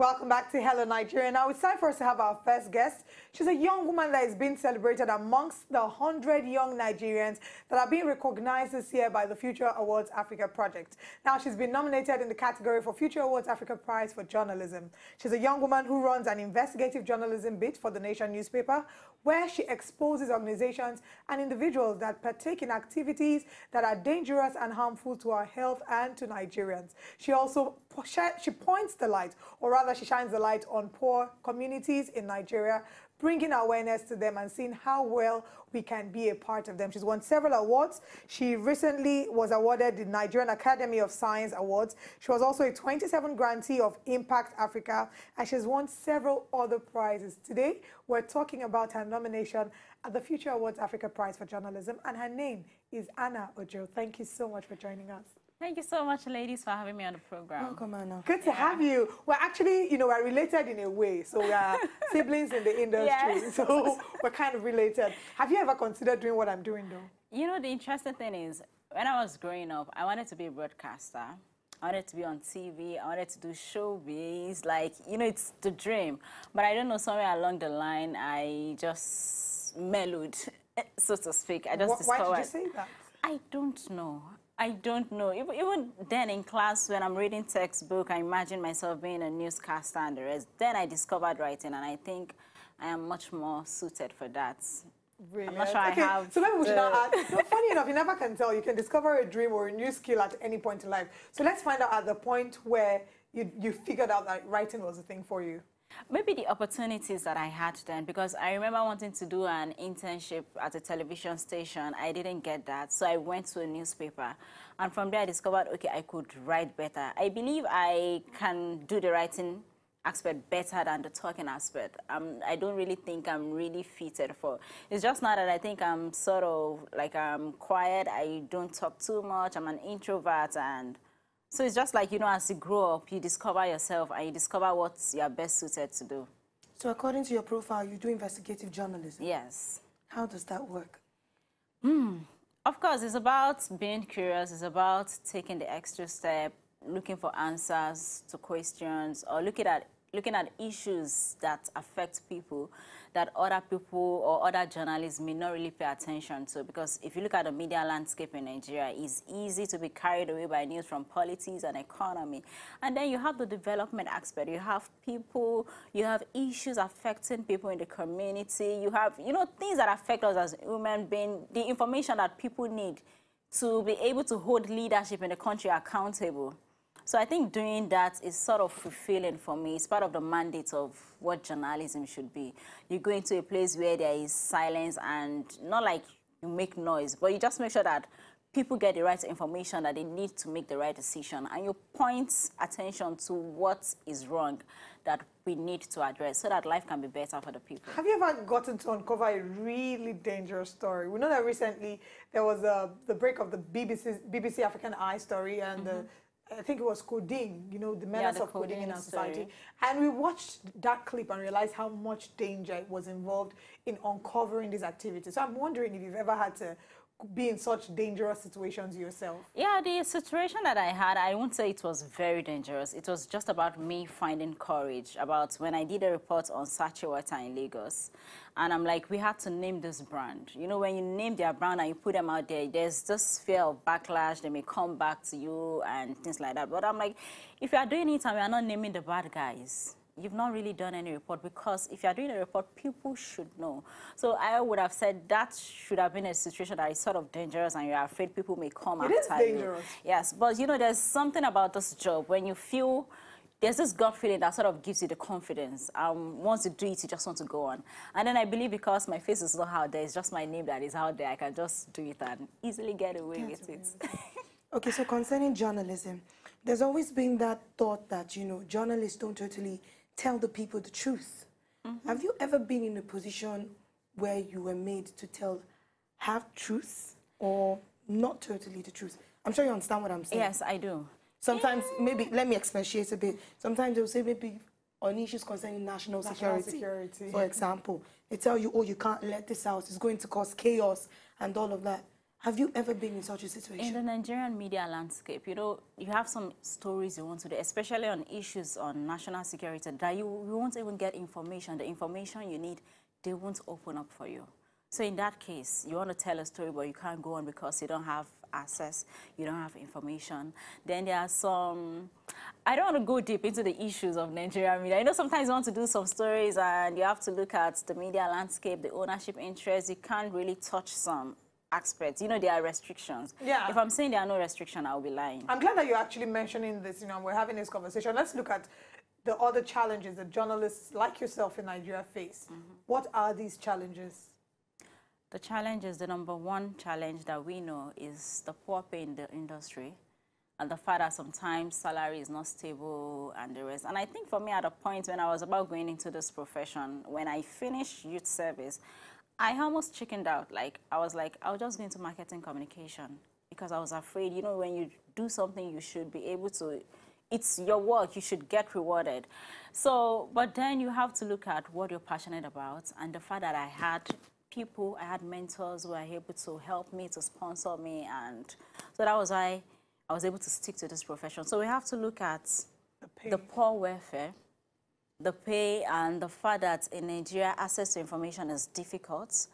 Welcome back to Hello Nigeria. Now it's time for us to have our first guest. She's a young woman that is being celebrated amongst the 100 young Nigerians that are being recognized this year by the Future Awards Africa Project. Now she's been nominated in the category for Future Awards Africa Prize for Journalism. She's a young woman who runs an investigative journalism bit for the Nation newspaper where she exposes organizations and individuals that partake in activities that are dangerous and harmful to our health and to Nigerians. She also she points the light, or rather she shines the light on poor communities in Nigeria, bringing awareness to them and seeing how well we can be a part of them. She's won several awards. She recently was awarded the Nigerian Academy of Science Awards. She was also a 27 grantee of Impact Africa, and she's won several other prizes. Today, we're talking about her nomination at the Future Awards Africa Prize for Journalism, and her name is Hannah Ojo. Thank you so much for joining us. Thank you so much, ladies, for having me on the program. Welcome, Hannah. Good to yeah. have you. We're actually, you know, we're related in a way. So we are siblings in the industry. Yes. So we're kind of related. Have you ever considered doing what I'm doing, though? You know, the interesting thing is, when I was growing up, I wanted to be a broadcaster. I wanted to be on TV. I wanted to do showbiz. Like, you know, it's the dream. But I don't know, somewhere along the line, I just mellowed, so to speak. I just discovered. Why did you say that? I don't know. I don't know. Even then in class, when I'm reading textbook, I imagine myself being a newscaster and the rest. Then I discovered writing, and I think I am much more suited for that. Brilliant. I'm not sure okay, I have. So maybe we should not add. No, funny enough, you never can tell. You can discover a dream or a new skill at any point in life. So let's find out at the point where you, you figured out that writing was a thing for you. Maybe the opportunities that I had then, because I remember wanting to do an internship at a television station. I didn't get that, so I went to a newspaper. And from there, I discovered, okay, I could write better. I believe I can do the writing aspect better than the talking aspect. Um, I don't really think I'm really fitted for. It's just not that I think I'm sort of like I'm quiet. I don't talk too much. I'm an introvert and so it's just like, you know, as you grow up, you discover yourself and you discover what you're best suited to do. So according to your profile, you do investigative journalism? Yes. How does that work? Hmm. Of course, it's about being curious. It's about taking the extra step, looking for answers to questions or looking at looking at issues that affect people that other people or other journalists may not really pay attention to. Because if you look at the media landscape in Nigeria, it's easy to be carried away by news from politics and economy. And then you have the development aspect. You have people, you have issues affecting people in the community. You have, you know, things that affect us as human beings, the information that people need to be able to hold leadership in the country accountable. So I think doing that is sort of fulfilling for me. It's part of the mandate of what journalism should be. You go into a place where there is silence and not like you make noise, but you just make sure that people get the right information that they need to make the right decision and you point attention to what is wrong that we need to address so that life can be better for the people. Have you ever gotten to uncover a really dangerous story? We know that recently there was a, the break of the BBC, BBC African Eye story and mm -hmm. the. I think it was codeine, you know, the menace yeah, the of codeine in our society. And we watched that clip and realized how much danger was involved in uncovering these activities. So I'm wondering if you've ever had to be in such dangerous situations yourself? Yeah, the situation that I had, I won't say it was very dangerous. It was just about me finding courage about when I did a report on Sachet Water in Lagos. And I'm like, we had to name this brand. You know, when you name their brand and you put them out there, there's this fear of backlash. They may come back to you and things like that. But I'm like, if you are doing it and we are not naming the bad guys, you've not really done any report because if you're doing a report, people should know. So I would have said that should have been a situation that is sort of dangerous and you're afraid people may come it after you. dangerous. Yes, but you know, there's something about this job when you feel there's this gut feeling that sort of gives you the confidence. Um, once you do it, you just want to go on. And then I believe because my face is not out there, it's just my name that is out there, I can just do it and easily get away That's with it. okay, so concerning journalism, there's always been that thought that, you know, journalists don't totally tell the people the truth. Mm -hmm. Have you ever been in a position where you were made to tell half truth or not totally the truth? I'm sure you understand what I'm saying. Yes, I do. Sometimes, maybe, let me expatiate a bit. Sometimes they'll say maybe on issues concerning national, national security, security, for example. They tell you, oh, you can't let this out. It's going to cause chaos and all of that. Have you ever been in such a situation? In the Nigerian media landscape, you know, you have some stories you want to do, especially on issues on national security, that you, you won't even get information. The information you need, they won't open up for you. So in that case, you want to tell a story, but you can't go on because you don't have access, you don't have information. Then there are some, I don't want to go deep into the issues of Nigerian media. I know sometimes you want to do some stories and you have to look at the media landscape, the ownership interests. You can't really touch some aspects. You know, there are restrictions. Yeah. If I'm saying there are no restrictions, I'll be lying. I'm glad that you're actually mentioning this, you know, we're having this conversation. Let's look at the other challenges that journalists like yourself in Nigeria face. Mm -hmm. What are these challenges? The challenge is the number one challenge that we know is the poor pay in the industry and the fact that sometimes salary is not stable and the rest. And I think for me at a point when I was about going into this profession, when I finished youth service, I almost chickened out. Like, I was like, I was just going to marketing communication because I was afraid, you know, when you do something, you should be able to, it's your work, you should get rewarded. So, but then you have to look at what you're passionate about and the fact that I had people, I had mentors who were able to help me, to sponsor me, and so that was why I was able to stick to this profession. So we have to look at the, the poor welfare, the pay and the fact that in Nigeria access to information is difficult.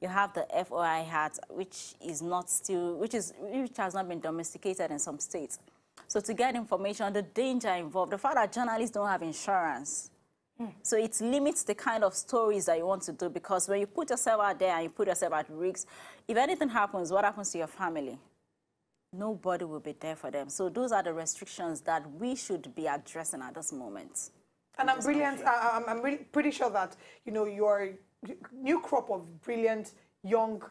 You have the FOI Act, which is not still, which is which has not been domesticated in some states. So to get information, the danger involved, the fact that journalists don't have insurance. Mm. So it limits the kind of stories that you want to do because when you put yourself out there and you put yourself at risk, if anything happens, what happens to your family? Nobody will be there for them. So those are the restrictions that we should be addressing at this moment. And I'm brilliant. I, I'm, I'm really pretty sure that, you know, your new crop of brilliant young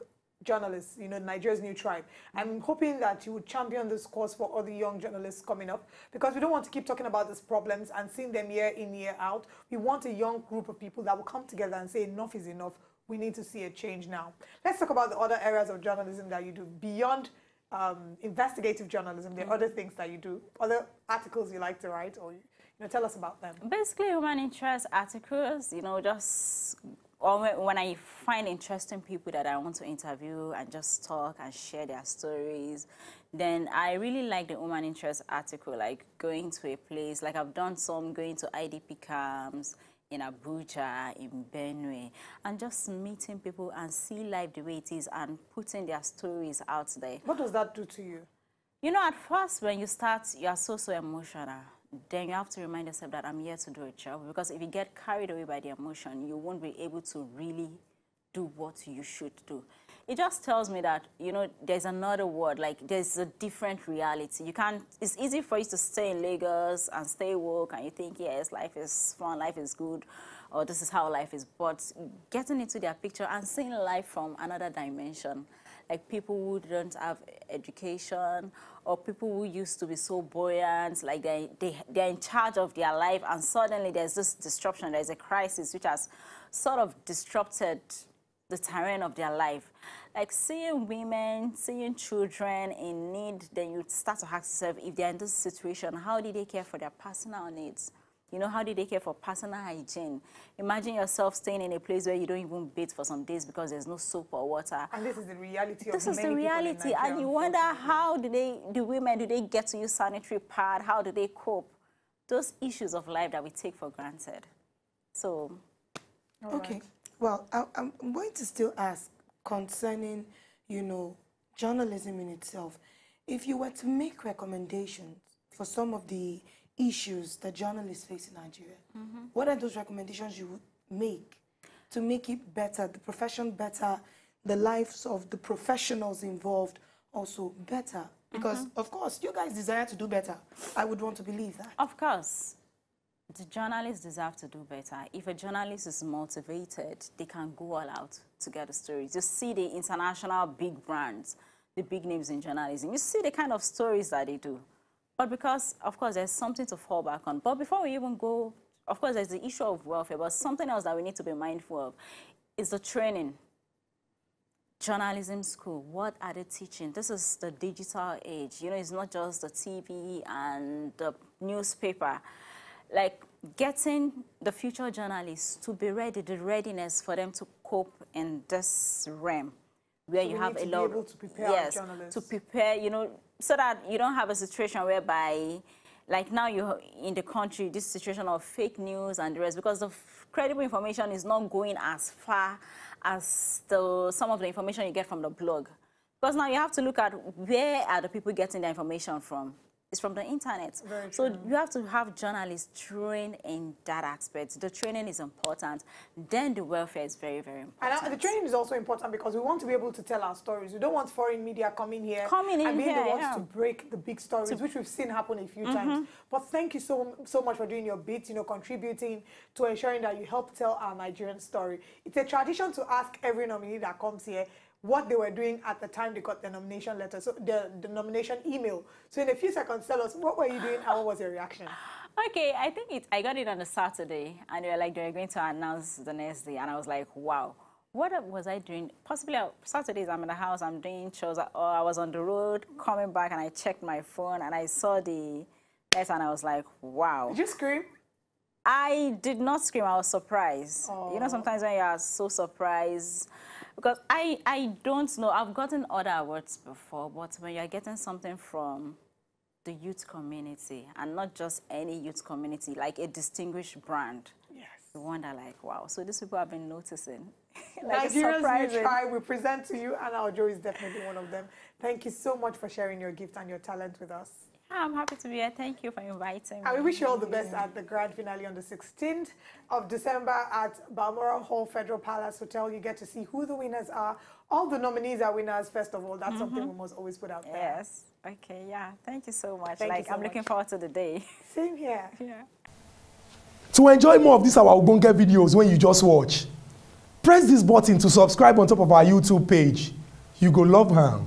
journalists, you know, Nigeria's new tribe. I'm hoping that you would champion this cause for other young journalists coming up because we don't want to keep talking about these problems and seeing them year in, year out. We want a young group of people that will come together and say enough is enough. We need to see a change now. Let's talk about the other areas of journalism that you do beyond um, investigative journalism. There are other things that you do, other articles you like to write or know, tell us about them. Basically, human interest articles, you know, just or when I find interesting people that I want to interview and just talk and share their stories, then I really like the human interest article, like going to a place, like I've done some going to IDP camps in Abuja, in Benue, and just meeting people and see life the way it is and putting their stories out there. What does that do to you? You know, at first when you start, you are so, so emotional then you have to remind yourself that I'm here to do a job because if you get carried away by the emotion, you won't be able to really do what you should do. It just tells me that, you know, there's another world, like there's a different reality. You can't, it's easy for you to stay in Lagos and stay woke and you think, yes, life is fun, life is good, or this is how life is. But getting into their picture and seeing life from another dimension, like people who don't have education or people who used to be so buoyant, like they, they, they're in charge of their life and suddenly there's this disruption, there's a crisis which has sort of disrupted the terrain of their life. Like seeing women, seeing children in need, then you start to ask yourself if they're in this situation, how do they care for their personal needs? You know, how do they care for personal hygiene? Imagine yourself staying in a place where you don't even bathe for some days because there's no soap or water. And this is the reality of the world. this is the reality. and you wonder how do they, the women, do they get to use sanitary pad? How do they cope? Those issues of life that we take for granted. So. Okay. Right. Well, I, I'm going to still ask concerning, you know, journalism in itself. If you were to make recommendations for some of the issues that journalists face in Nigeria. Mm -hmm. What are those recommendations you would make to make it better, the profession better, the lives of the professionals involved also better? Because, mm -hmm. of course, you guys desire to do better. I would want to believe that. Of course. The journalists deserve to do better. If a journalist is motivated, they can go all out to get the stories. You see the international big brands, the big names in journalism. You see the kind of stories that they do. But because, of course, there's something to fall back on. But before we even go, of course, there's the issue of welfare, but something else that we need to be mindful of is the training. Journalism school, what are they teaching? This is the digital age. You know, it's not just the TV and the newspaper. Like getting the future journalists to be ready, the readiness for them to cope in this realm where so you have a lot able to prepare yes to prepare you know so that you don't have a situation whereby like now you're in the country this situation of fake news and the rest because the credible information is not going as far as the some of the information you get from the blog. Because now you have to look at where are the people getting the information from it's from the internet. so you have to have journalists trained in that aspect. The training is important. Then the welfare is very, very important. And uh, the training is also important because we want to be able to tell our stories. We don't want foreign media coming here coming in and being here, the ones yeah. to break the big stories, to, which we've seen happen a few mm -hmm. times. But thank you so so much for doing your bit, you know, contributing to ensuring that you help tell our Nigerian story. It's a tradition to ask every nominee that comes here what they were doing at the time they got the nomination letter, so the, the nomination email. So in a few seconds, tell us what were you doing and what was your reaction? Okay, I think it, I got it on a Saturday, and they were like, they were going to announce the next day, and I was like, wow, what was I doing? Possibly uh, Saturdays, I'm in the house, I'm doing shows, or I was on the road, coming back, and I checked my phone, and I saw the letter, and I was like, wow. Did you scream? I did not scream, I was surprised. You know, sometimes when you are so surprised, because I, I don't know, I've gotten other awards before, but when you're getting something from the youth community, and not just any youth community, like a distinguished brand, yes. you wonder like, wow, so these people have been noticing. like Nigerians, we try, we present to you, and our Joe is definitely one of them. Thank you so much for sharing your gift and your talent with us. I'm happy to be here. Thank you for inviting me. And we wish you all the best at the grand finale on the 16th of December at Balmoral Hall Federal Palace Hotel. You get to see who the winners are. All the nominees are winners, first of all. That's mm -hmm. something we must always put out there. Yes. Okay, yeah. Thank you so much. Thank like, so I'm much. looking forward to the day. Same here. Yeah. To enjoy more of these our Ogbonge videos when you just watch, press this button to subscribe on top of our YouTube page. You go love her.